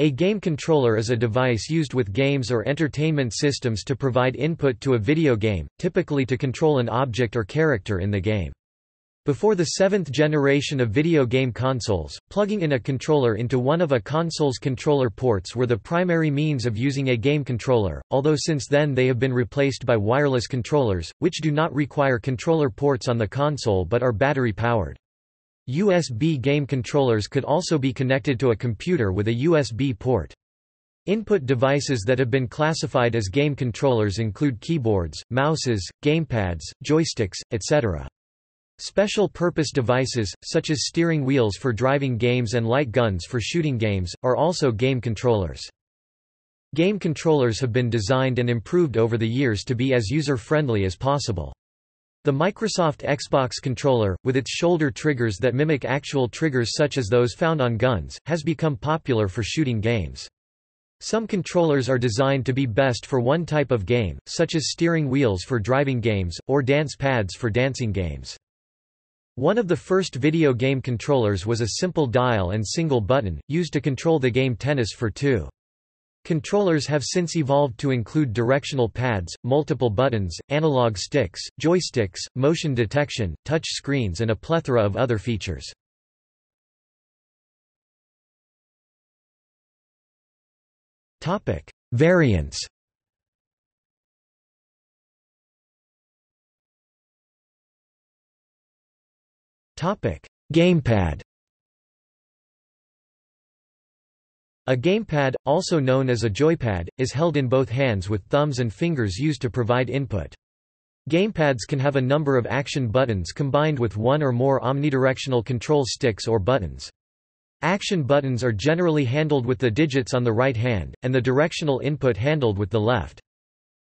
A game controller is a device used with games or entertainment systems to provide input to a video game, typically to control an object or character in the game. Before the seventh generation of video game consoles, plugging in a controller into one of a console's controller ports were the primary means of using a game controller, although since then they have been replaced by wireless controllers, which do not require controller ports on the console but are battery-powered. USB game controllers could also be connected to a computer with a USB port. Input devices that have been classified as game controllers include keyboards, mouses, gamepads, joysticks, etc. Special purpose devices, such as steering wheels for driving games and light guns for shooting games, are also game controllers. Game controllers have been designed and improved over the years to be as user-friendly as possible. The Microsoft Xbox controller, with its shoulder triggers that mimic actual triggers such as those found on guns, has become popular for shooting games. Some controllers are designed to be best for one type of game, such as steering wheels for driving games, or dance pads for dancing games. One of the first video game controllers was a simple dial and single button, used to control the game Tennis for Two. Controllers have since evolved to include directional pads, multiple buttons, analog sticks, joysticks, motion detection, touch screens and a plethora of other features. Variants. Gamepad A gamepad, also known as a joypad, is held in both hands with thumbs and fingers used to provide input. Gamepads can have a number of action buttons combined with one or more omnidirectional control sticks or buttons. Action buttons are generally handled with the digits on the right hand, and the directional input handled with the left.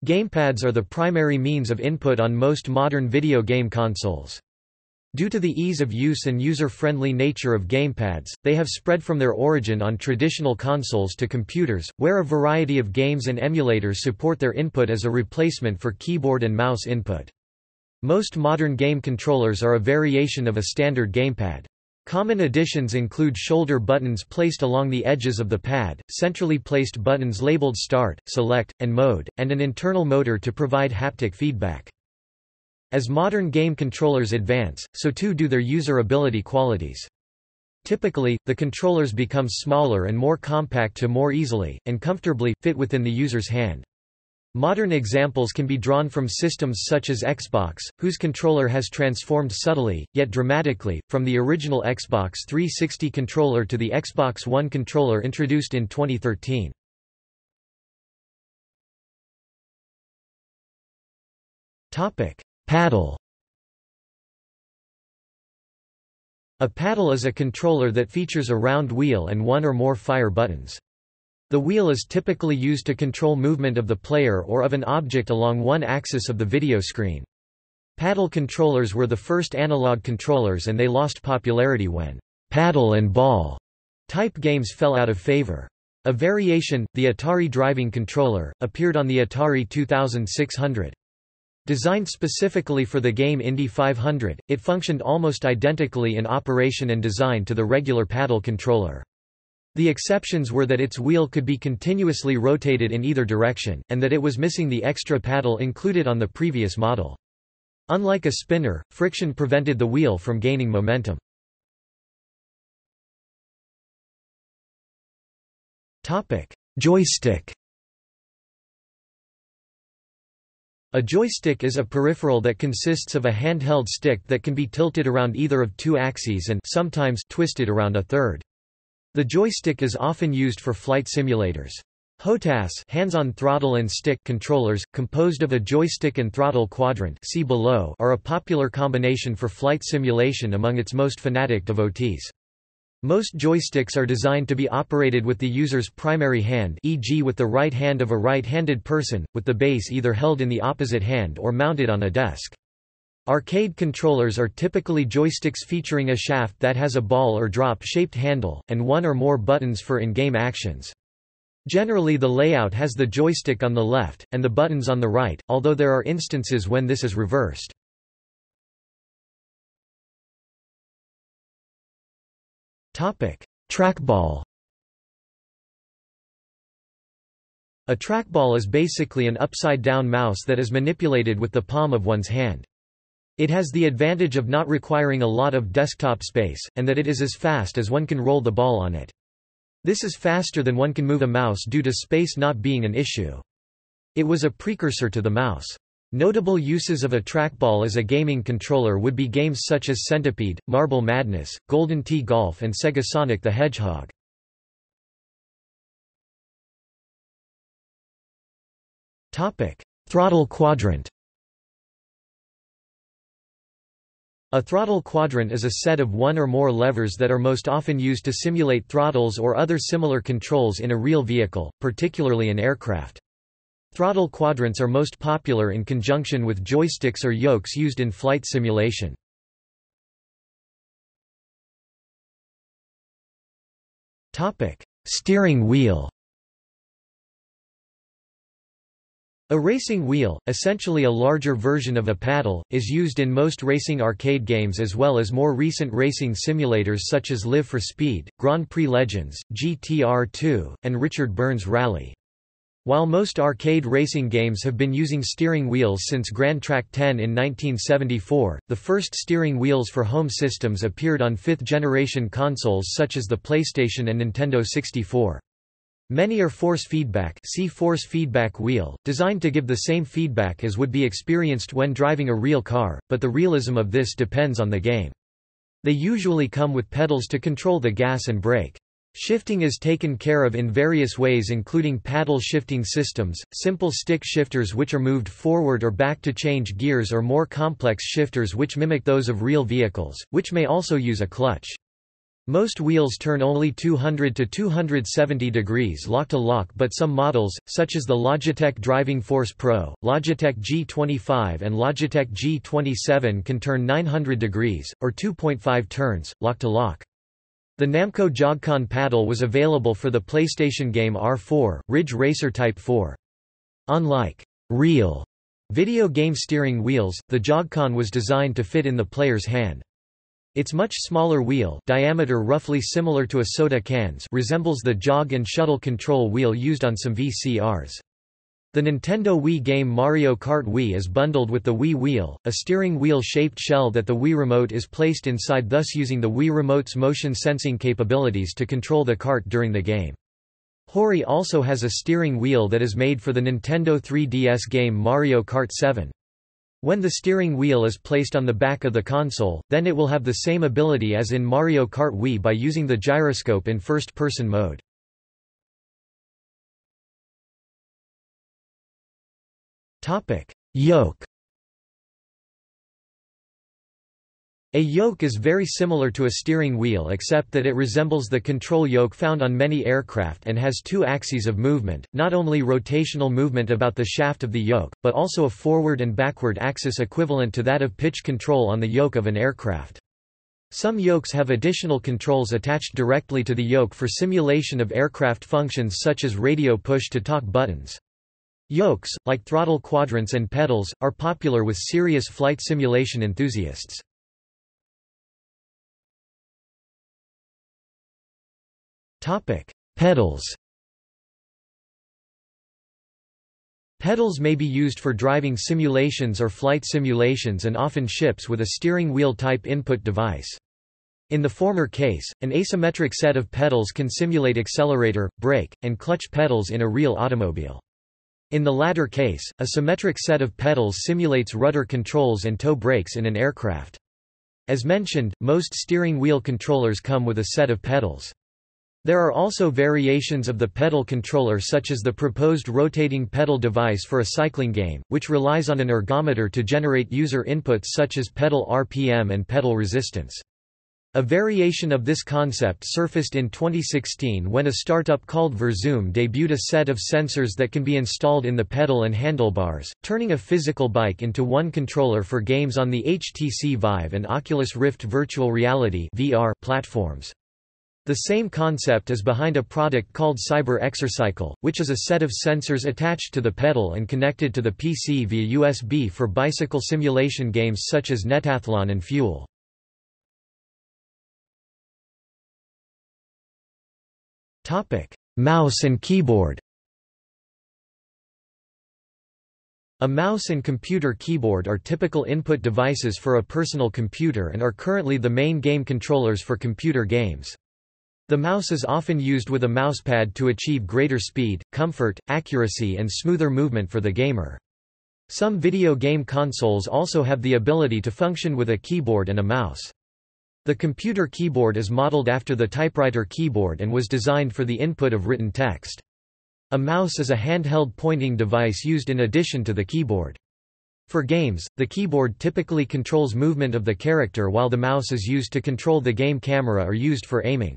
Gamepads are the primary means of input on most modern video game consoles. Due to the ease of use and user-friendly nature of gamepads, they have spread from their origin on traditional consoles to computers, where a variety of games and emulators support their input as a replacement for keyboard and mouse input. Most modern game controllers are a variation of a standard gamepad. Common additions include shoulder buttons placed along the edges of the pad, centrally placed buttons labeled Start, Select, and Mode, and an internal motor to provide haptic feedback. As modern game controllers advance, so too do their user-ability qualities. Typically, the controllers become smaller and more compact to more easily, and comfortably, fit within the user's hand. Modern examples can be drawn from systems such as Xbox, whose controller has transformed subtly, yet dramatically, from the original Xbox 360 controller to the Xbox One controller introduced in 2013. Topic: Paddle A paddle is a controller that features a round wheel and one or more fire buttons. The wheel is typically used to control movement of the player or of an object along one axis of the video screen. Paddle controllers were the first analog controllers and they lost popularity when paddle and ball type games fell out of favor. A variation, the Atari driving controller, appeared on the Atari 2600. Designed specifically for the game Indy 500, it functioned almost identically in operation and design to the regular paddle controller. The exceptions were that its wheel could be continuously rotated in either direction, and that it was missing the extra paddle included on the previous model. Unlike a spinner, friction prevented the wheel from gaining momentum. Joystick A joystick is a peripheral that consists of a handheld stick that can be tilted around either of two axes and sometimes twisted around a third. The joystick is often used for flight simulators. HOTAS hands-on throttle and stick controllers, composed of a joystick and throttle quadrant see below, are a popular combination for flight simulation among its most fanatic devotees. Most joysticks are designed to be operated with the user's primary hand e.g. with the right hand of a right-handed person, with the base either held in the opposite hand or mounted on a desk. Arcade controllers are typically joysticks featuring a shaft that has a ball or drop-shaped handle, and one or more buttons for in-game actions. Generally the layout has the joystick on the left, and the buttons on the right, although there are instances when this is reversed. Trackball. A trackball is basically an upside-down mouse that is manipulated with the palm of one's hand. It has the advantage of not requiring a lot of desktop space, and that it is as fast as one can roll the ball on it. This is faster than one can move a mouse due to space not being an issue. It was a precursor to the mouse. Notable uses of a trackball as a gaming controller would be games such as Centipede, Marble Madness, Golden Tee Golf and Sega Sonic the Hedgehog. Throttle quadrant A throttle quadrant is a set of one or more levers that are most often used to simulate throttles or other similar controls in a real vehicle, particularly an aircraft. Throttle quadrants are most popular in conjunction with joysticks or yokes used in flight simulation. Steering wheel A racing wheel, essentially a larger version of a paddle, is used in most racing arcade games as well as more recent racing simulators such as Live for Speed, Grand Prix Legends, GTR2, and Richard Burns Rally. While most arcade racing games have been using steering wheels since Gran Trak 10 in 1974, the first steering wheels for home systems appeared on fifth-generation consoles such as the PlayStation and Nintendo 64. Many are force feedback see force feedback wheel, designed to give the same feedback as would be experienced when driving a real car, but the realism of this depends on the game. They usually come with pedals to control the gas and brake. Shifting is taken care of in various ways including paddle shifting systems, simple stick shifters which are moved forward or back to change gears or more complex shifters which mimic those of real vehicles, which may also use a clutch. Most wheels turn only 200 to 270 degrees lock-to-lock but some models, such as the Logitech Driving Force Pro, Logitech G25 and Logitech G27 can turn 900 degrees, or 2.5 turns, lock-to-lock. The Namco JogCon paddle was available for the PlayStation game R4, Ridge Racer Type 4. Unlike real video game steering wheels, the JogCon was designed to fit in the player's hand. Its much smaller wheel diameter roughly similar to a soda can's resembles the jog and shuttle control wheel used on some VCRs. The Nintendo Wii game Mario Kart Wii is bundled with the Wii Wheel, a steering wheel-shaped shell that the Wii Remote is placed inside thus using the Wii Remote's motion sensing capabilities to control the cart during the game. Hori also has a steering wheel that is made for the Nintendo 3DS game Mario Kart 7. When the steering wheel is placed on the back of the console, then it will have the same ability as in Mario Kart Wii by using the gyroscope in first-person mode. Yoke A yoke is very similar to a steering wheel except that it resembles the control yoke found on many aircraft and has two axes of movement, not only rotational movement about the shaft of the yoke, but also a forward and backward axis equivalent to that of pitch control on the yoke of an aircraft. Some yokes have additional controls attached directly to the yoke for simulation of aircraft functions such as radio push-to-talk buttons. Yokes, like throttle quadrants and pedals, are popular with serious flight simulation enthusiasts. Pedals. Pedals may be used for driving simulations or flight simulations and often ships with a steering wheel type input device. In the former case, an asymmetric set of pedals can simulate accelerator, brake, and clutch pedals in a real automobile. In the latter case, a symmetric set of pedals simulates rudder controls and toe brakes in an aircraft. As mentioned, most steering wheel controllers come with a set of pedals. There are also variations of the pedal controller such as the proposed rotating pedal device for a cycling game, which relies on an ergometer to generate user inputs such as pedal RPM and pedal resistance. A variation of this concept surfaced in 2016 when a startup called VirZOOM debuted a set of sensors that can be installed in the pedal and handlebars, turning a physical bike into one controller for games on the HTC Vive and Oculus Rift virtual reality (VR) platforms. The same concept is behind a product called Cyber Exercycle, which is a set of sensors attached to the pedal and connected to the PC via USB for bicycle simulation games such as Netathlon and Fuel. Mouse and keyboard A mouse and computer keyboard are typical input devices for a personal computer and are currently the main game controllers for computer games. The mouse is often used with a mousepad to achieve greater speed, comfort, accuracy and smoother movement for the gamer. Some video game consoles also have the ability to function with a keyboard and a mouse. The computer keyboard is modeled after the typewriter keyboard and was designed for the input of written text. A mouse is a handheld pointing device used in addition to the keyboard. For games, the keyboard typically controls movement of the character while the mouse is used to control the game camera or used for aiming.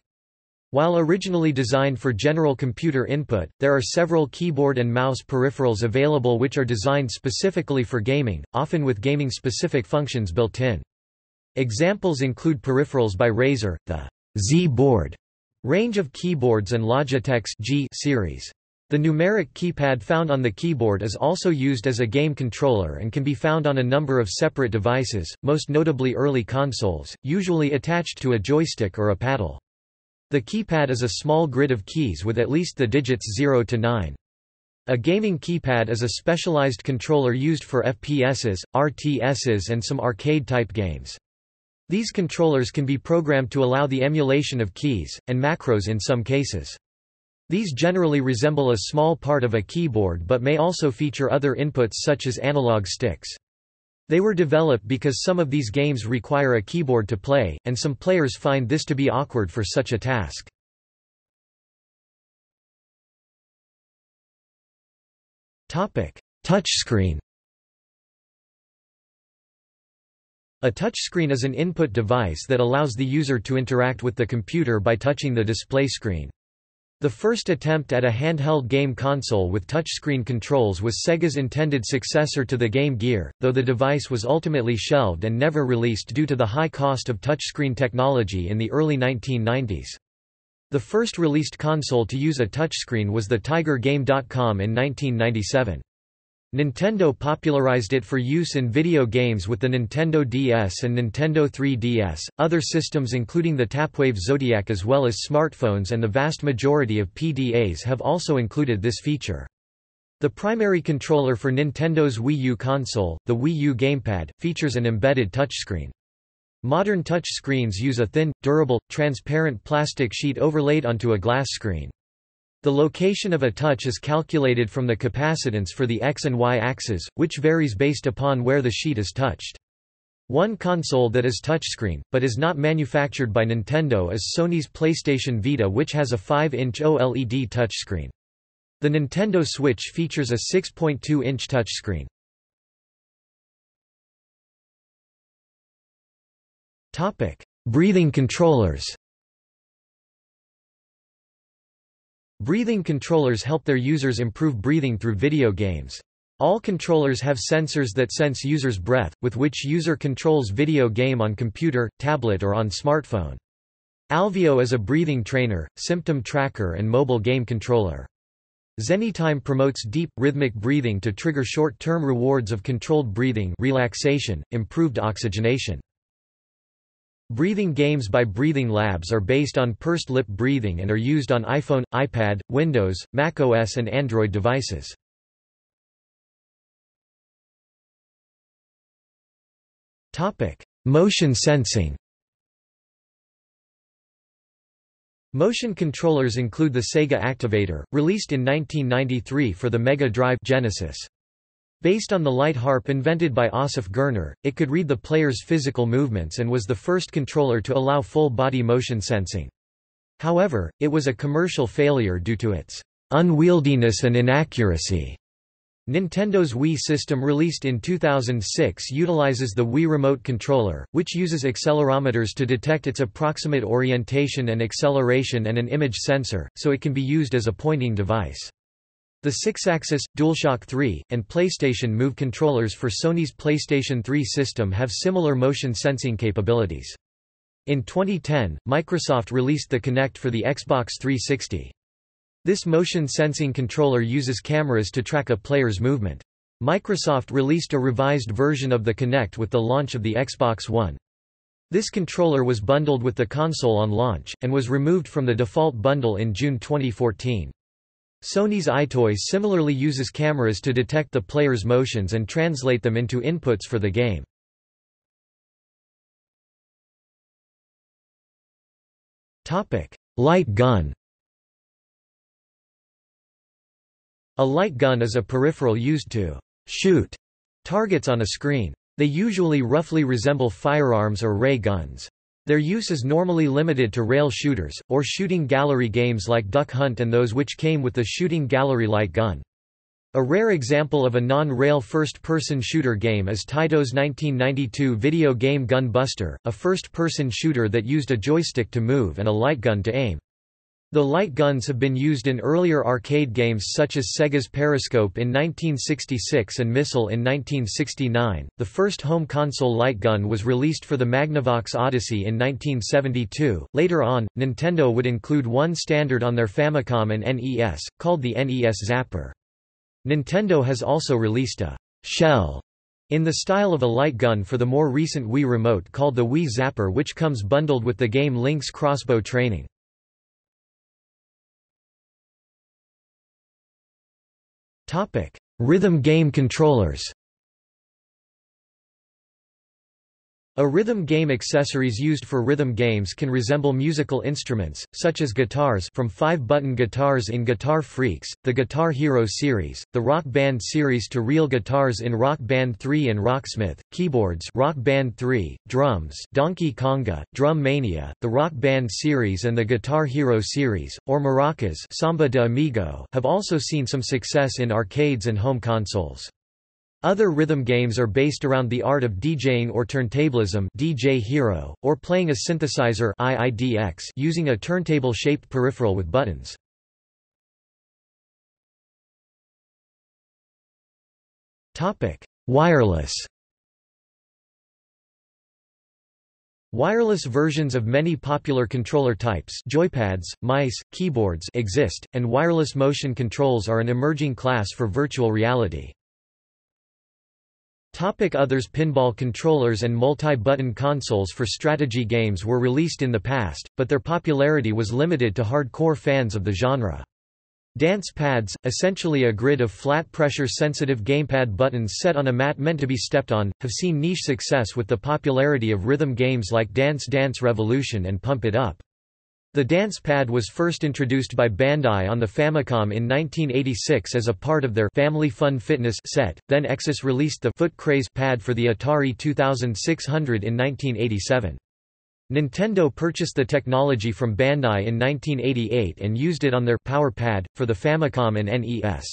While originally designed for general computer input, there are several keyboard and mouse peripherals available which are designed specifically for gaming, often with gaming-specific functions built in. Examples include peripherals by Razer, the Z-board range of keyboards and Logitech's G series. The numeric keypad found on the keyboard is also used as a game controller and can be found on a number of separate devices, most notably early consoles, usually attached to a joystick or a paddle. The keypad is a small grid of keys with at least the digits 0 to 9. A gaming keypad is a specialized controller used for FPSs, RTSs and some arcade-type games. These controllers can be programmed to allow the emulation of keys, and macros in some cases. These generally resemble a small part of a keyboard but may also feature other inputs such as analog sticks. They were developed because some of these games require a keyboard to play, and some players find this to be awkward for such a task. Touchscreen A touchscreen is an input device that allows the user to interact with the computer by touching the display screen. The first attempt at a handheld game console with touchscreen controls was Sega's intended successor to the Game Gear, though the device was ultimately shelved and never released due to the high cost of touchscreen technology in the early 1990s. The first released console to use a touchscreen was the Tiger Game.com in 1997. Nintendo popularized it for use in video games with the Nintendo DS and Nintendo 3DS. Other systems including the Tapwave Zodiac as well as smartphones and the vast majority of PDAs have also included this feature. The primary controller for Nintendo's Wii U console, the Wii U gamepad, features an embedded touchscreen. Modern touch screens use a thin, durable, transparent plastic sheet overlaid onto a glass screen. The location of a touch is calculated from the capacitance for the x and y axes, which varies based upon where the sheet is touched. One console that is touchscreen, but is not manufactured by Nintendo is Sony's PlayStation Vita which has a 5-inch OLED touchscreen. The Nintendo Switch features a 6.2-inch touchscreen. Breathing controllers Breathing controllers help their users improve breathing through video games. All controllers have sensors that sense users' breath, with which user controls video game on computer, tablet or on smartphone. Alveo is a breathing trainer, symptom tracker and mobile game controller. Zenitime promotes deep, rhythmic breathing to trigger short-term rewards of controlled breathing relaxation, improved oxygenation. Breathing games by Breathing Labs are based on pursed lip breathing and are used on iPhone, iPad, Windows, macOS and Android devices. Topic: Motion sensing Motion controllers include the Sega Activator, released in 1993 for the Mega Drive Genesis. Based on the light harp invented by Assaf Gurner, it could read the player's physical movements and was the first controller to allow full-body motion sensing. However, it was a commercial failure due to its unwieldiness and inaccuracy. Nintendo's Wii system released in 2006 utilizes the Wii Remote Controller, which uses accelerometers to detect its approximate orientation and acceleration and an image sensor, so it can be used as a pointing device. The six-axis, DualShock 3, and PlayStation Move controllers for Sony's PlayStation 3 system have similar motion sensing capabilities. In 2010, Microsoft released the Kinect for the Xbox 360. This motion sensing controller uses cameras to track a player's movement. Microsoft released a revised version of the Kinect with the launch of the Xbox One. This controller was bundled with the console on launch, and was removed from the default bundle in June 2014. Sony's EyeToy similarly uses cameras to detect the player's motions and translate them into inputs for the game. Light gun A light gun is a peripheral used to shoot targets on a screen. They usually roughly resemble firearms or ray guns. Their use is normally limited to rail shooters, or shooting gallery games like Duck Hunt and those which came with the shooting gallery light gun. A rare example of a non-rail first-person shooter game is Taito's 1992 video game Gun Buster, a first-person shooter that used a joystick to move and a light gun to aim. The light guns have been used in earlier arcade games such as Sega's Periscope in 1966 and Missile in 1969. The first home console light gun was released for the Magnavox Odyssey in 1972. Later on, Nintendo would include one standard on their Famicom and NES, called the NES Zapper. Nintendo has also released a shell in the style of a light gun for the more recent Wii Remote called the Wii Zapper which comes bundled with the game Link's Crossbow Training. Topic: Rhythm game controllers. A rhythm game accessories used for rhythm games can resemble musical instruments, such as guitars from 5-button guitars in Guitar Freaks, the Guitar Hero series, the Rock Band series to real guitars in Rock Band 3 and Rocksmith, keyboards Rock Band 3, drums Donkey Konga, Drum Mania, the Rock Band series and the Guitar Hero series, or maracas Samba de Amigo have also seen some success in arcades and home consoles. Other rhythm games are based around the art of DJing or turntablism DJ Hero, or playing a synthesizer IIDX using a turntable-shaped peripheral with buttons. Wireless Wireless versions of many popular controller types joypads, mice, keyboards exist, and wireless motion controls are an emerging class for virtual reality. Topic Others Pinball controllers and multi-button consoles for strategy games were released in the past, but their popularity was limited to hardcore fans of the genre. Dance pads, essentially a grid of flat pressure-sensitive gamepad buttons set on a mat meant to be stepped on, have seen niche success with the popularity of rhythm games like Dance Dance Revolution and Pump It Up. The dance pad was first introduced by Bandai on the Famicom in 1986 as a part of their Family Fun Fitness set, then Exus released the Foot Craze pad for the Atari 2600 in 1987. Nintendo purchased the technology from Bandai in 1988 and used it on their Power Pad, for the Famicom and NES.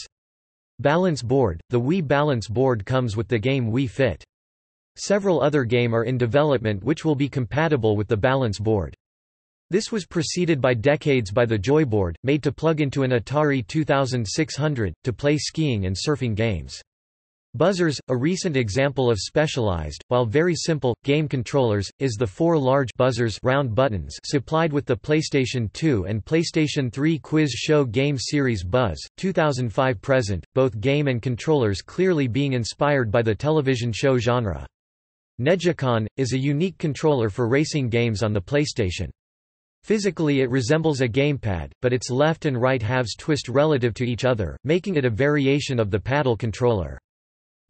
Balance Board – The Wii Balance Board comes with the game Wii Fit. Several other game are in development which will be compatible with the Balance Board. This was preceded by decades by the Joyboard, made to plug into an Atari 2600, to play skiing and surfing games. Buzzers, a recent example of specialized, while very simple, game controllers, is the four large buzzers round buttons supplied with the PlayStation 2 and PlayStation 3 Quiz Show Game Series Buzz, 2005 present, both game and controllers clearly being inspired by the television show genre. neGcon, is a unique controller for racing games on the PlayStation. Physically it resembles a gamepad, but its left and right halves twist relative to each other, making it a variation of the paddle controller.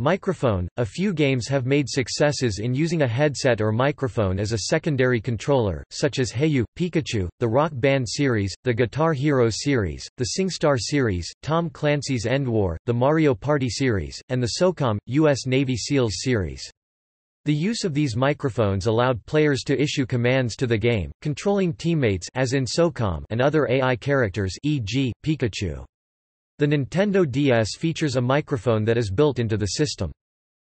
Microphone – A few games have made successes in using a headset or microphone as a secondary controller, such as Hey You, Pikachu, the Rock Band series, the Guitar Hero series, the SingStar series, Tom Clancy's EndWar, the Mario Party series, and the SOCOM, U.S. Navy SEALs series. The use of these microphones allowed players to issue commands to the game, controlling teammates as in SOCOM and other AI characters e.g., Pikachu. The Nintendo DS features a microphone that is built into the system.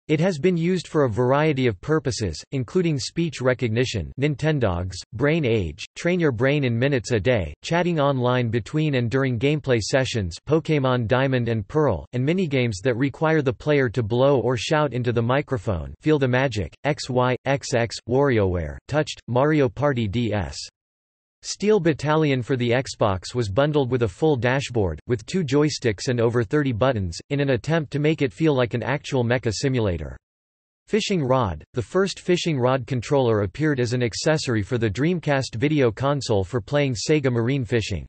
It has been used for a variety of purposes, including speech recognition Nintendogs, Brain Age, train your brain in minutes a day, chatting online between and during gameplay sessions Pokémon Diamond and Pearl, and minigames that require the player to blow or shout into the microphone Feel the Magic, XY, XX, WarioWare, Touched, Mario Party DS. Steel Battalion for the Xbox was bundled with a full dashboard, with two joysticks and over 30 buttons, in an attempt to make it feel like an actual mecha simulator. Fishing Rod – The first fishing rod controller appeared as an accessory for the Dreamcast video console for playing Sega Marine Fishing.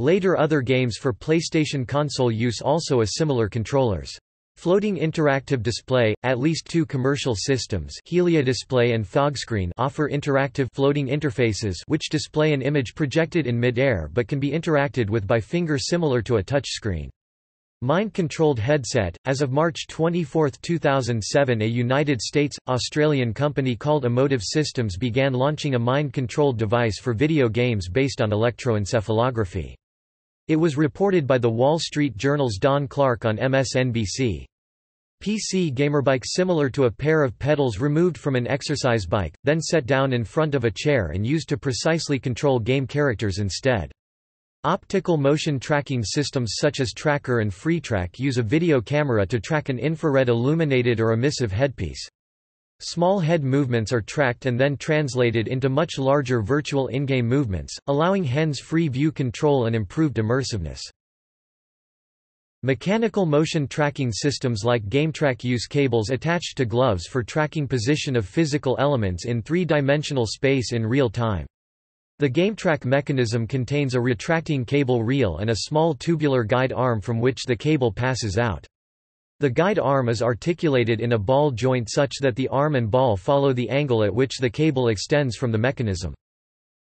Later other games for PlayStation console use also a similar controllers. Floating interactive display, at least two commercial systems Heliodisplay and Fogscreen offer interactive floating interfaces which display an image projected in mid-air but can be interacted with by finger similar to a touchscreen. Mind-controlled headset. As of March 24, 2007 a United States, Australian company called Emotiv Systems began launching a mind-controlled device for video games based on electroencephalography. It was reported by The Wall Street Journal's Don Clark on MSNBC. PC gamerbike similar to a pair of pedals removed from an exercise bike, then set down in front of a chair and used to precisely control game characters instead. Optical motion tracking systems such as TrackIR and FreeTrack use a video camera to track an infrared illuminated or emissive headpiece. Small head movements are tracked and then translated into much larger virtual in-game movements, allowing hands-free view control and improved immersiveness. Mechanical motion tracking systems like GameTrack use cables attached to gloves for tracking position of physical elements in three-dimensional space in real time. The GameTrack mechanism contains a retracting cable reel and a small tubular guide arm from which the cable passes out. The guide arm is articulated in a ball joint such that the arm and ball follow the angle at which the cable extends from the mechanism.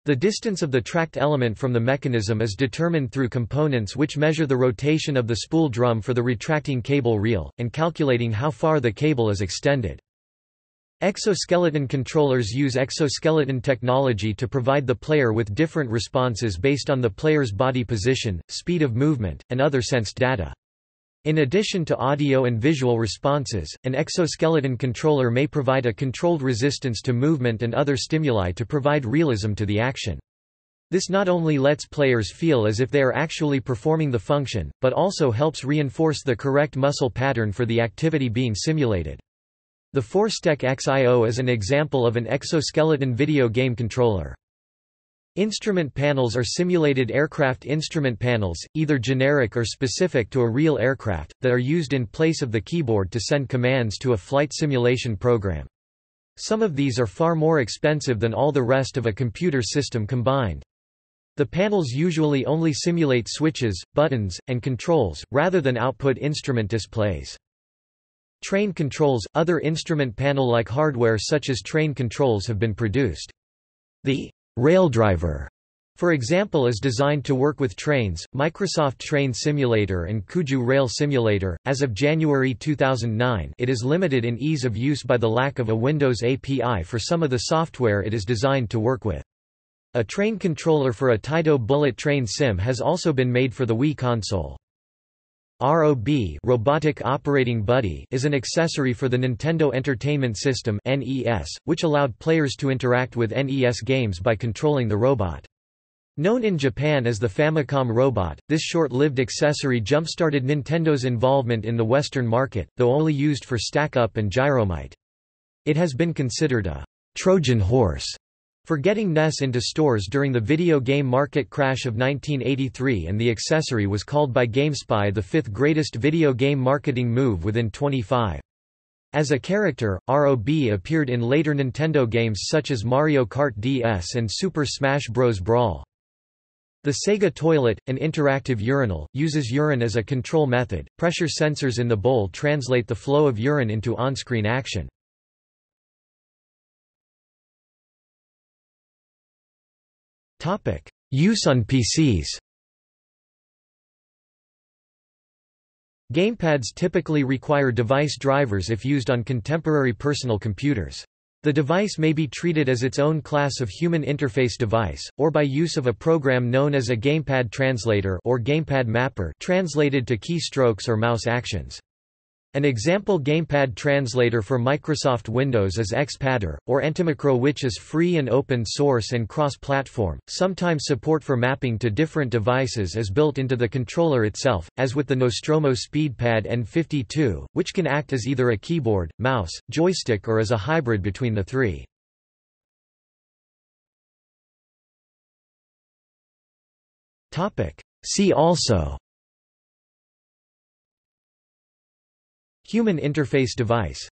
The distance of the tracked element from the mechanism is determined through components which measure the rotation of the spool drum for the retracting cable reel, and calculating how far the cable is extended. Exoskeleton controllers use exoskeleton technology to provide the player with different responses based on the player's body position, speed of movement, and other sensed data. In addition to audio and visual responses, an exoskeleton controller may provide a controlled resistance to movement and other stimuli to provide realism to the action. This not only lets players feel as if they are actually performing the function, but also helps reinforce the correct muscle pattern for the activity being simulated. The Forstec XIO is an example of an exoskeleton video game controller. Instrument panels are simulated aircraft instrument panels, either generic or specific to a real aircraft, that are used in place of the keyboard to send commands to a flight simulation program. Some of these are far more expensive than all the rest of a computer system combined. The panels usually only simulate switches, buttons, and controls, rather than output instrument displays. Train controls, other instrument panel-like hardware such as train controls have been produced. The Raildriver, for example is designed to work with trains, Microsoft Train Simulator and Kuju Rail Simulator. As of January 2009 it is limited in ease of use by the lack of a Windows API for some of the software it is designed to work with. A train controller for a Taito Bullet Train Sim has also been made for the Wii console. ROB Robotic Operating Buddy is an accessory for the Nintendo Entertainment System NES, which allowed players to interact with NES games by controlling the robot. Known in Japan as the Famicom Robot, this short-lived accessory jump-started Nintendo's involvement in the Western market, though only used for stack-up and gyromite. It has been considered a Trojan horse for getting NES into stores during the video game market crash of 1983 and the accessory was called by GameSpy the fifth greatest video game marketing move within 25. As a character, ROB appeared in later Nintendo games such as Mario Kart DS and Super Smash Bros. Brawl. The Sega Toilet, an interactive urinal, uses urine as a control method. Pressure sensors in the bowl translate the flow of urine into on-screen action. Use on PCs Gamepads typically require device drivers if used on contemporary personal computers. The device may be treated as its own class of human interface device, or by use of a program known as a gamepad translator or gamepad mapper translated to keystrokes or mouse actions. An example gamepad translator for Microsoft Windows is Xpadder, or Antimicro which is free and open source and cross-platform. Sometimes support for mapping to different devices is built into the controller itself, as with the Nostromo SpeedPad N52, which can act as either a keyboard, mouse, joystick or as a hybrid between the three. See also Human interface device